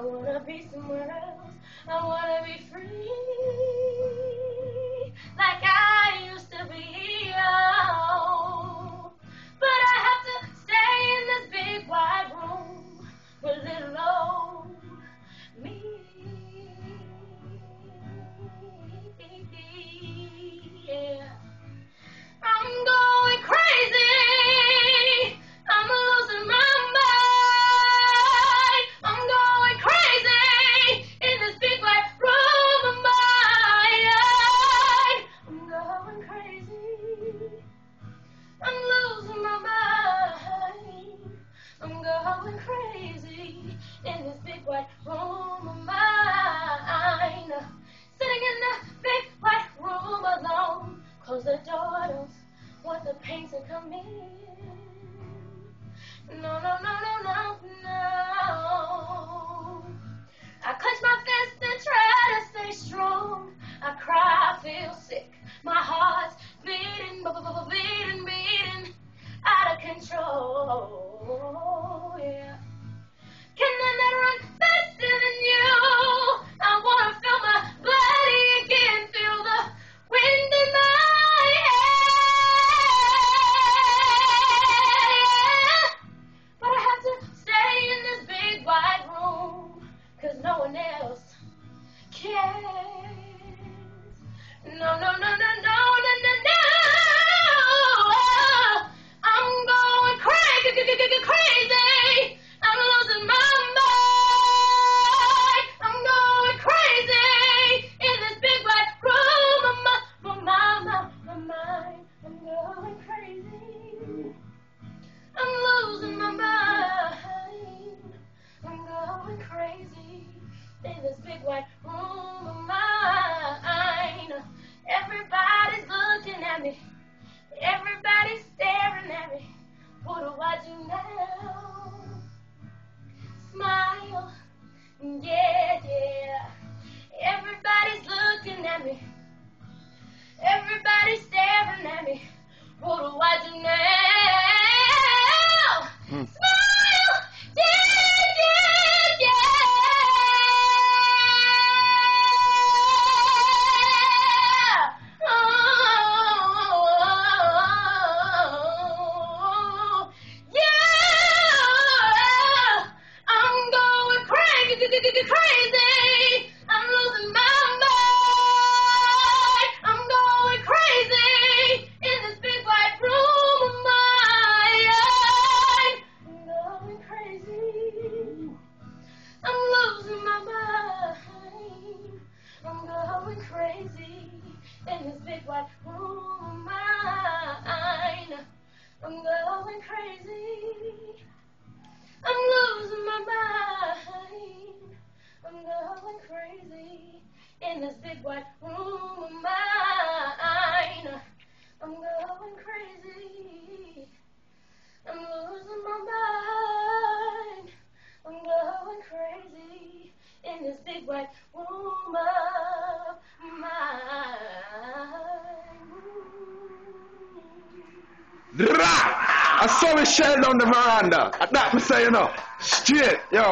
I wanna be somewhere else. I wanna be free, to. No, no, no, no, no, no. I clench my fist and try to stay strong. I cry, feel sick. My heart's beating, beating, beating, out of control. Going crazy in this big white room of mine. Everybody's looking at me. Everybody's staring at me. What do I do now? Smile. Yeah, yeah. Everybody's looking at me. Everybody's staring at me. What do I in this big white room of mine. I'm going crazy. I'm losing my mind. I'm going crazy in this big white room of mine. I'm going crazy. I'm losing my mind. I'm going crazy in this big white room of I saw it shell down the veranda. That me say, you oh, know. Straight, yo.